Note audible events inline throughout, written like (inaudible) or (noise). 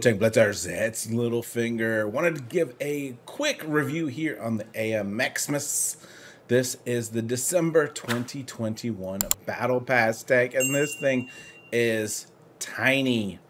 Tank Blitzers. It's Littlefinger. Wanted to give a quick review here on the AMXmas. This is the December 2021 Battle Pass tank, and this thing is tiny.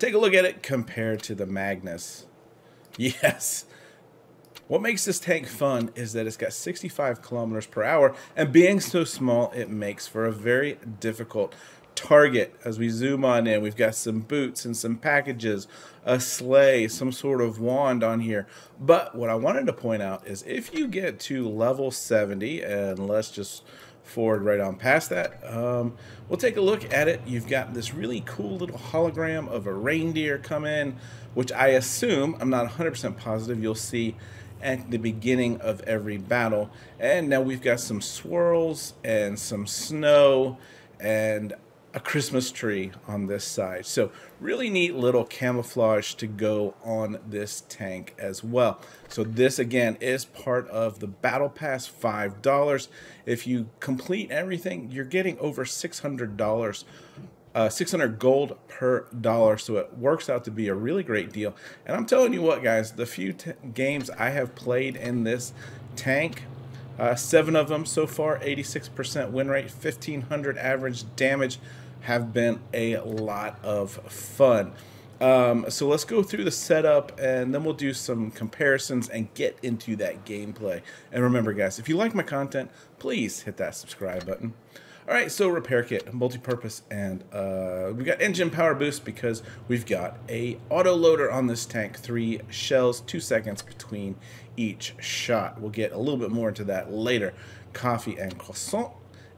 Take a look at it compared to the Magnus. (laughs) Yes. What makes this tank fun is that it's got 65 kilometers per hour, and being so small, it makes for a very difficult Target, as we zoom on in, we've got some boots and some packages, a sleigh, some sort of wand on here. But what I wanted to point out is if you get to level 70, and let's just forward right on past that, um, we'll take a look at it. You've got this really cool little hologram of a reindeer come in, which I assume, I'm not 100% positive, you'll see at the beginning of every battle. And now we've got some swirls and some snow and a Christmas tree on this side. So really neat little camouflage to go on this tank as well. So this again is part of the Battle Pass $5. If you complete everything, you're getting over $600 uh, 600 gold per dollar so it works out to be a really great deal and i'm telling you what guys the few games i have played in this tank uh, seven of them so far 86% win rate 1500 average damage have been a lot of fun. Um, so let's go through the setup and then we'll do some comparisons and get into that gameplay. And remember guys, if you like my content, please hit that subscribe button. All right, so repair kit, multi-purpose, and uh, we got engine power boost because we've got a auto loader on this tank, three shells, two seconds between each shot. We'll get a little bit more into that later. Coffee and croissant,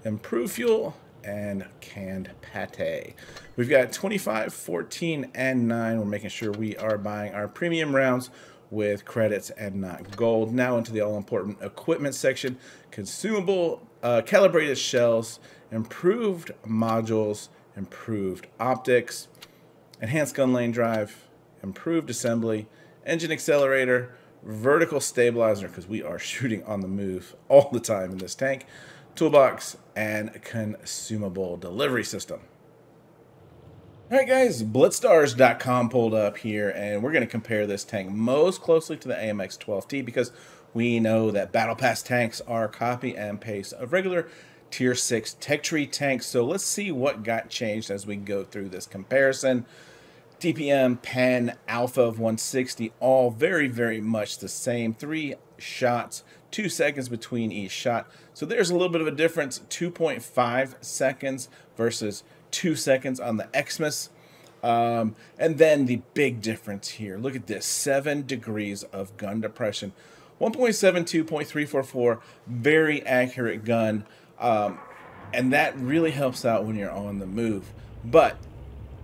improved fuel, and canned pate. We've got 25, 14, and 9. We're making sure we are buying our premium rounds with credits and not gold. Now into the all-important equipment section. Consumable, uh, calibrated shells, improved modules, improved optics, enhanced gun laying drive, improved assembly, engine accelerator, vertical stabilizer, because we are (laughs) shooting on the move all the time in this tank, toolbox, and consumable delivery system. All right, guys, Blitzstars.com pulled up here, and we're going to compare this tank most closely to the AMX 12T because we know that Battle Pass tanks are copy and paste of regular Tier 6 Tech Tree tanks. So let's see what got changed as we go through this comparison. DPM, Pen, Alpha of 160, all very, very much the same. Three shots, two seconds between each shot. So there's a little bit of a difference, 2.5 seconds versus two seconds on the Xmas. Um, and then the big difference here, look at this, seven degrees of gun depression. 1.72.344, very accurate gun. Um, and that really helps out when you're on the move. But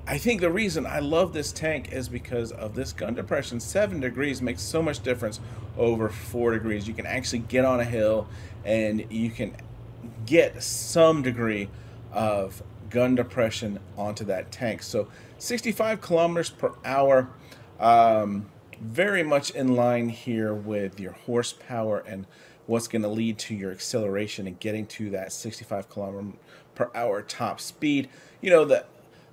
I think the reason I love this tank is because of this gun depression. Seven degrees makes so much difference over four degrees. You can actually get on a hill and you can get some degree of gun depression onto that tank. So 65 kilometers per hour, um, very much in line here with your horsepower and what's going to lead to your acceleration and getting to that 65 kilometer per hour top speed. You know, the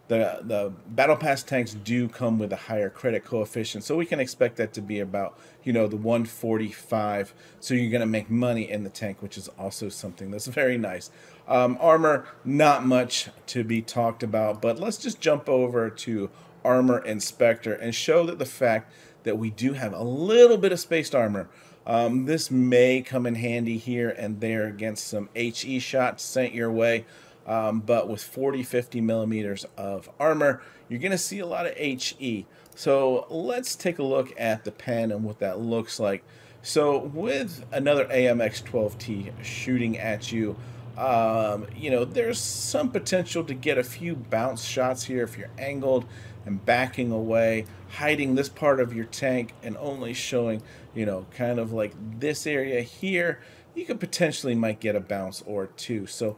the the battle pass tanks do come with a higher credit coefficient so we can expect that to be about you know the 145 so you're going to make money in the tank which is also something that's very nice. Um, armor not much to be talked about but let's just jump over to armor inspector and show that the fact that we do have a little bit of spaced armor. Um, this may come in handy here and there against some he shots sent your way um, but with 40, 50 millimeters of armor, you're going to see a lot of HE. So let's take a look at the pen and what that looks like. So with another AMX 12T shooting at you, um, you know, there's some potential to get a few bounce shots here if you're angled and backing away, hiding this part of your tank and only showing, you know, kind of like this area here, you could potentially might get a bounce or two. So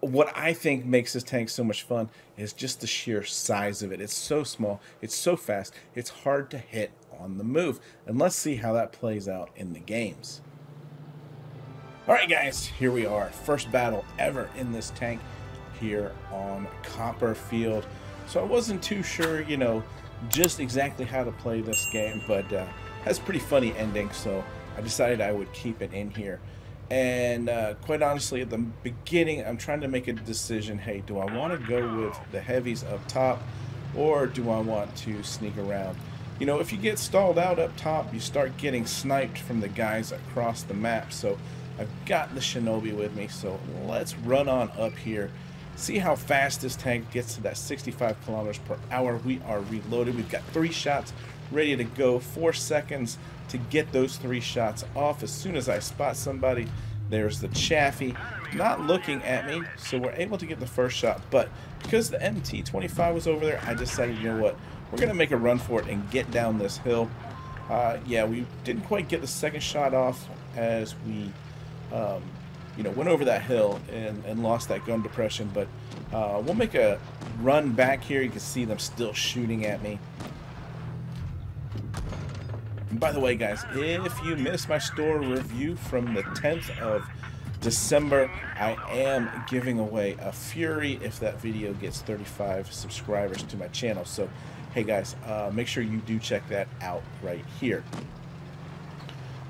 what I think makes this tank so much fun is just the sheer size of it. It's so small, it's so fast, it's hard to hit on the move. And let's see how that plays out in the games. Alright guys, here we are. First battle ever in this tank here on Copperfield. So I wasn't too sure, you know, just exactly how to play this game, but uh, has pretty funny ending, so I decided I would keep it in here. And uh, quite honestly, at the beginning, I'm trying to make a decision. Hey, do I want to go with the heavies up top, or do I want to sneak around? You know, if you get stalled out up top, you start getting sniped from the guys across the map. So I've got the Shinobi with me, so let's run on up here. See how fast this tank gets to that 65 kilometers per hour. We are reloaded. We've got three shots ready to go. Four seconds to get those three shots off. As soon as I spot somebody, there's the Chaffee not looking at me, so we're able to get the first shot. But because the MT-25 was over there, I decided, you know what, we're going to make a run for it and get down this hill. Uh, yeah, we didn't quite get the second shot off as we, um, you know, went over that hill and, and lost that gun depression. But uh, we'll make a run back here. You can see them still shooting at me. And by the way, guys, if you missed my store review from the 10th of December, I am giving away a Fury if that video gets 35 subscribers to my channel. So hey guys, uh, make sure you do check that out right here.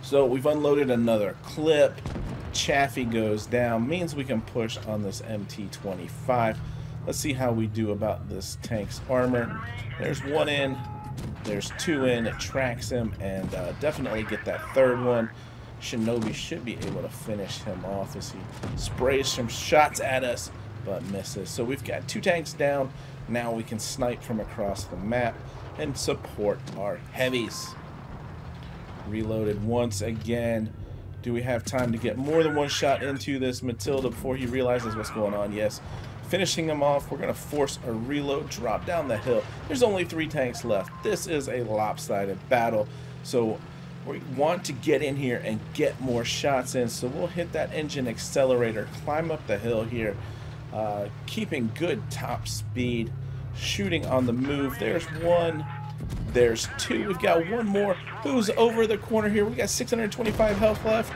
So we've unloaded another clip. Chaffee goes down, means we can push on this MT-25. Let's see how we do about this tank's armor. There's one in, there's two in, it tracks him, and uh, definitely get that third one. Shinobi should be able to finish him off as he sprays some shots at us, but misses. So we've got two tanks down. Now we can snipe from across the map and support our heavies. Reloaded once again. Do we have time to get more than one shot into this Matilda before he realizes what's going on? Yes. Finishing them off, we're going to force a reload, drop down the hill. There's only three tanks left. This is a lopsided battle. So we want to get in here and get more shots in. So we'll hit that engine accelerator, climb up the hill here, uh, keeping good top speed, shooting on the move. There's one. There's two. We've got one more. Who's over the corner here? We got 625 health left.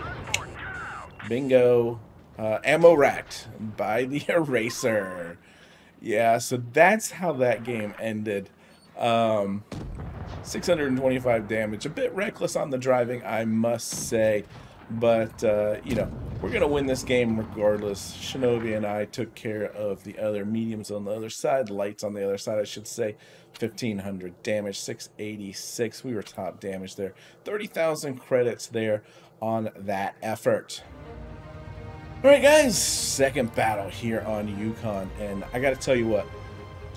Bingo. Uh, ammo racked by the (laughs) eraser. Yeah, so that's how that game ended. Um, 625 damage. A bit reckless on the driving, I must say. But, uh, you know, we're going to win this game regardless. Shinobi and I took care of the other mediums on the other side, lights on the other side, I should say. 1500 damage, 686. We were top damage there. 30,000 credits there on that effort. Alright guys, second battle here on Yukon, and I gotta tell you what,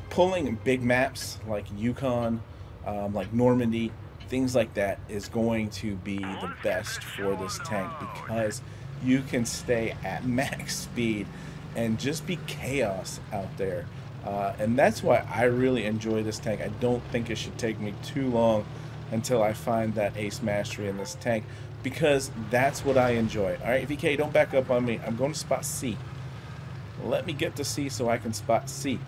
pulling big maps like Yukon, um, like Normandy, things like that is going to be the best for this tank because you can stay at (laughs) max speed and just be chaos out there. Uh, and that's why I really enjoy this tank. I don't think it should take me too long until I find that ace mastery in this tank because that's what I enjoy. All right, VK, don't back up on me. I'm going to spot C. Let me get to C so I can spot C.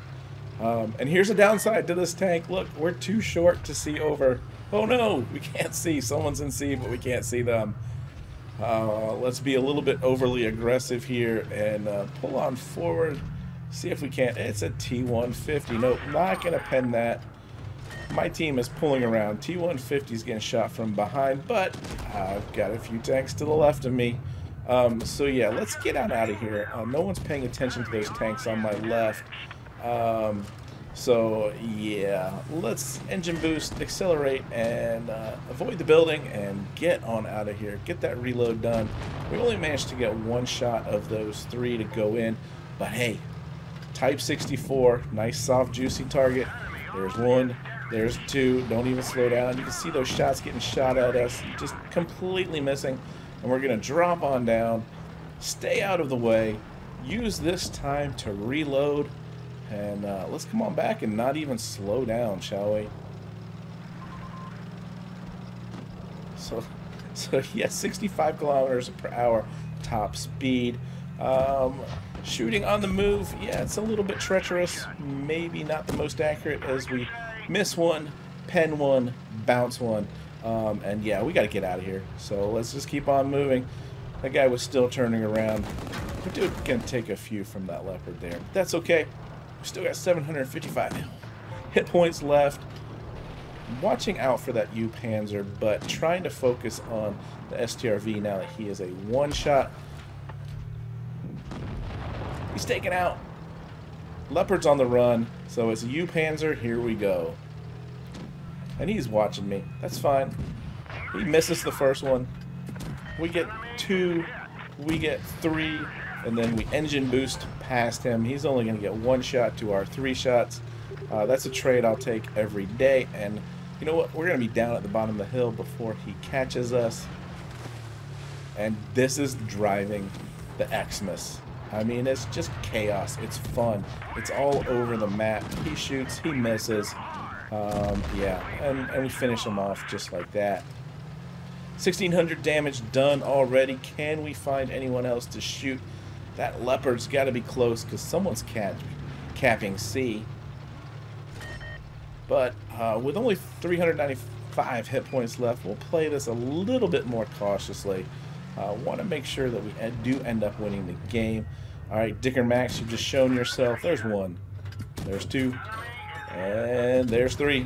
Um, and here's a downside to this tank. Look, we're too short to see over. Oh no, we can't see. Someone's in C, but we can't see them. Uh, let's be a little bit overly aggressive here and uh, pull on forward. See if we can't. It's a T-150. Nope, not going to pen that. My team is pulling around. T-150 is getting shot from behind, but I've got a few tanks to the left of me. Um, so yeah, let's get on out of here. Uh, no one's paying attention to those tanks on my left. Um, so yeah, let's engine boost, accelerate, and uh, avoid the building and get on out of here. Get that reload done. We only managed to get one shot of those three to go in, but hey, Type 64, nice soft juicy target. There's one, there's two, don't even slow down. You can see those shots getting shot at us, just completely missing. And we're gonna drop on down, stay out of the way, use this time to reload, and uh, let's come on back and not even slow down, shall we? So, (laughs) so yeah, 65 kilometers per hour top speed. Um, shooting on the move, yeah, it's a little bit treacherous. Maybe not the most accurate as we miss one, pen one, bounce one. Um, and yeah, we got to get out of here. So let's just keep on moving. That guy was still turning around. We do can take a few from that leopard there. But that's okay. We still got 755 hit points left. Watching out for that U-Panzer, but trying to focus on the STRV now that he is a one-shot. He's taken out. Leopard's on the run, so it's a U-Panzer. Here we go. And he's watching me. That's fine. He misses the first one. We get two. We get three. And then we engine boost past him. He's only going to get one shot to our three shots. Uh, that's a trade I'll take every day. And you know what? We're going to be down at the bottom of the hill before he catches us. And this is driving the Xmas. I mean, it's just chaos. It's fun. It's all over the map. He shoots, he misses. Um, yeah, and, and we finish him off just like that. 1600 damage done already. Can we find anyone else to shoot? That leopard's got to be close because someone's cap capping C. But uh, with only 395 hit points left, we'll play this a little bit more cautiously. Uh, Want to make sure that we do end up winning the game. All right, Dicker Max, you've just shown yourself. There's one. There's two. And there's three.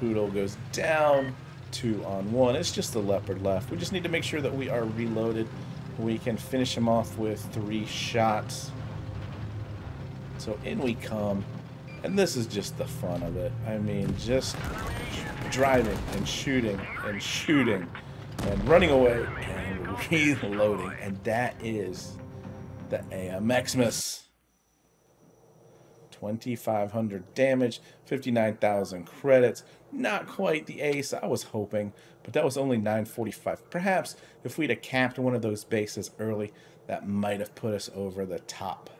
Pudel goes down. Two on one. It's just the leopard left. We just need to make sure that we are reloaded. We can finish him off with three shots. So in we come. And this is just the fun of it. I mean, just driving and shooting and shooting and running away and reloading. And that is the AM Xmas. 2,500 damage, 59,000 credits. Not quite the ace I was hoping, but that was only 945. Perhaps if we'd have capped one of those bases early, that might have put us over the top.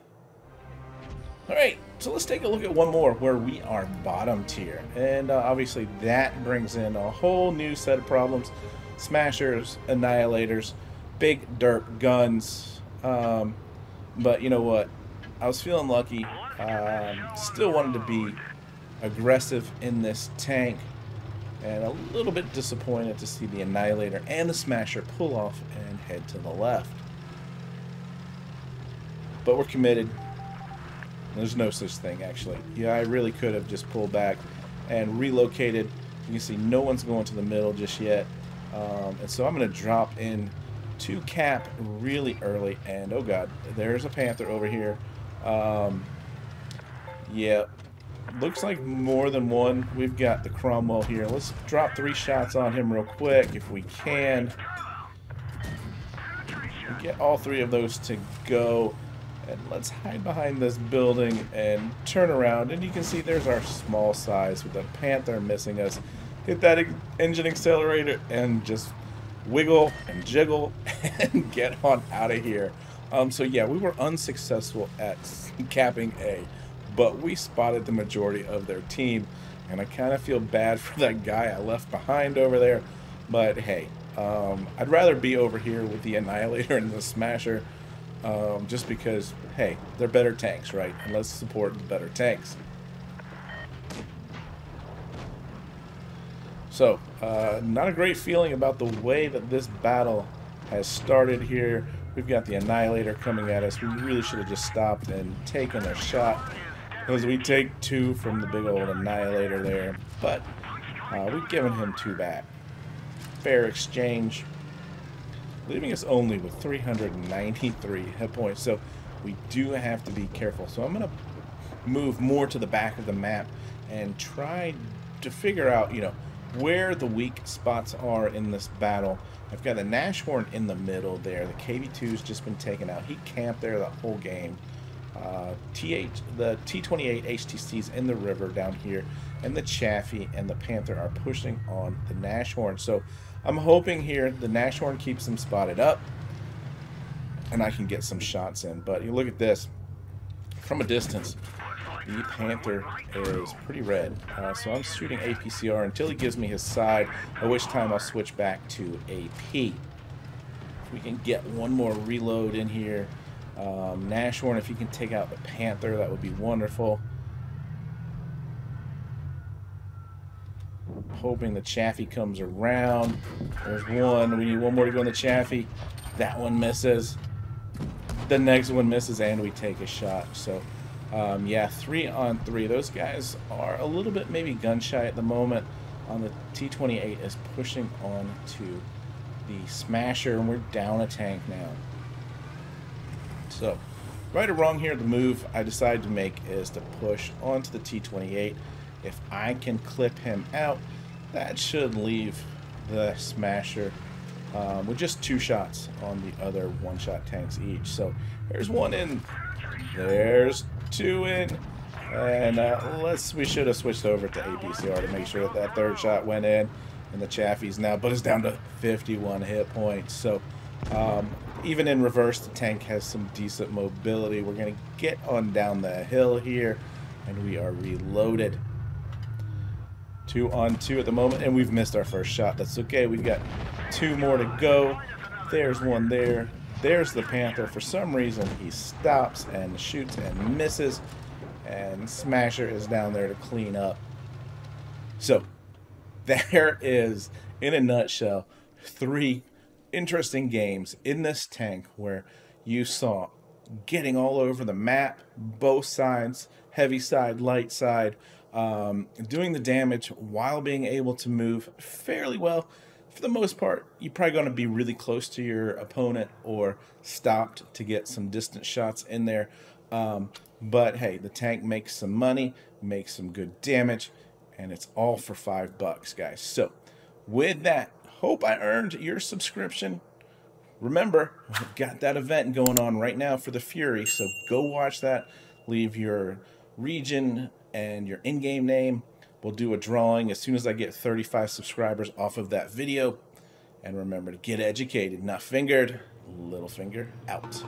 Alright, so let's take a look at one more where we are bottom tier. And uh, obviously that brings in a whole new set of problems. Smashers, Annihilators, big derp guns. Um, but you know what? I was feeling lucky. Um, still wanted to be aggressive in this tank. And a little bit disappointed to see the Annihilator and the Smasher pull off and head to the left. But we're committed. There's no such thing, actually. Yeah, I really could have just pulled back and relocated. You can see no one's going to the middle just yet. Um, and so I'm going to drop in to cap really early. And, oh god, there's a Panther over here. Um, yeah, looks like more than one. We've got the Cromwell here. Let's drop three shots on him real quick if we can. Get all three of those to go. And let's hide behind this building and turn around. And you can see there's our small size with the Panther missing us. Hit that engine accelerator and just wiggle and jiggle (laughs) and get on out of here. Um, so yeah, we were unsuccessful at capping A, but we spotted the majority of their team. And I kind of feel bad (laughs) for that guy I left behind over there. But hey, um, I'd rather be over here with the Annihilator and the Smasher um, just because, hey, they're better tanks, right? And let's support the better tanks. So, uh, not a great feeling about the way that this battle has started here. We've got the Annihilator coming at us. We really should have just stopped and taken a shot Because we take two from the big old Annihilator there. But uh, we've given him two back. Fair exchange leaving us only with 393 hit points. So we do have to be careful. So I'm going to move more to the back of the map and try to figure out, you know, where the weak spots are in this battle. I've got the Nashorn in the middle there. The KV-2's just been taken out. He camped there the whole game. Uh, TH, the T-28 HTC's in the river down here, and the Chaffee and the Panther are pushing on the Nashorn. So I'm hoping here the Nashorn keeps them spotted up and I can get some shots in. But you look at this. From a distance, the Panther is pretty red. Uh, so I'm shooting APCR until he gives me his side, at which time I'll switch back to AP. If we can get one more reload in here. Um, Nashorn, if you can take out the Panther, that would be wonderful. Hoping the Chaffee comes around. There's one. We need one more to go in the Chaffee. That one misses. the next one misses and we take a shot. So, um, yeah, three on three. Those guys are a little bit maybe gun shy at the moment. On the T28 is pushing on to the Smasher, and we're down a tank now. So, right or wrong here, the move I decided to make is to push onto the T28. If I can clip him out, that should leave the Smasher um, with just two shots on the other one-shot tanks each. So there's one in, there's two in, and uh, let's we should have switched over to APCR to make sure that that third shot went in, and the Chaffee's now, (laughs) but it's down to 51 hit points. So um, even in reverse, the tank has some decent mobility. We're gonna get on down the hill here, and we are reloaded. Two on two at the moment, and we've missed our first shot. That's okay. We've got two more to go. There's one there. There's the Panther. For some reason, he stops and shoots and misses. And Smasher is down there to clean up. So, (laughs) there is, in a nutshell, three interesting games in this tank where you saw getting all over the map, both sides, heavy side, light side, um, doing the damage while being able to move fairly well. For the most part, you're probably going to be really close to your opponent or stopped to get some distant shots in there. Um, but hey, the tank makes some money, makes some good damage, and it's all for five bucks, guys. So, with that, hope I earned your subscription. Remember, we've got that event going on right now for the Fury, so go watch that. Leave your region and your in-game name. We'll do a drawing as soon as I get 35 subscribers off of that video. And remember to get educated, not fingered. Little finger out.